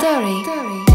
Dory. Dory.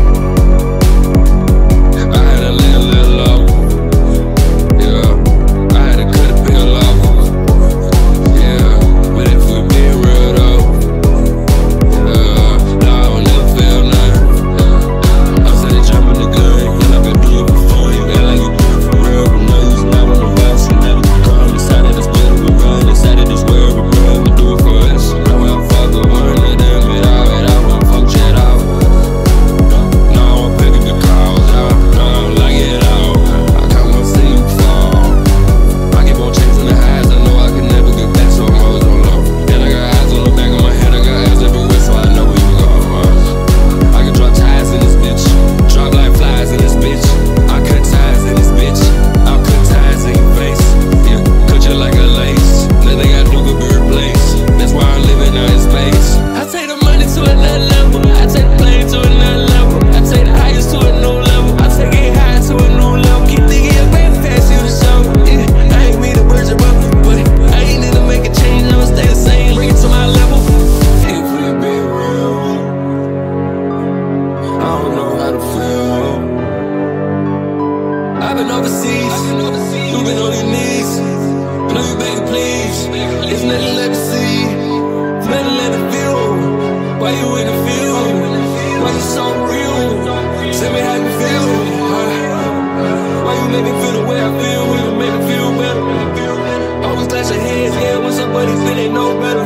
I've been overseas, you've been on your knees. I know you please. It's nothing left to see, it's nothing left to feel. Why you in the field? Why you so real? Tell me how you feel. Why you make me feel the way I feel? Why you make me feel better? Always clash your hands, yeah, when somebody's feeling no better.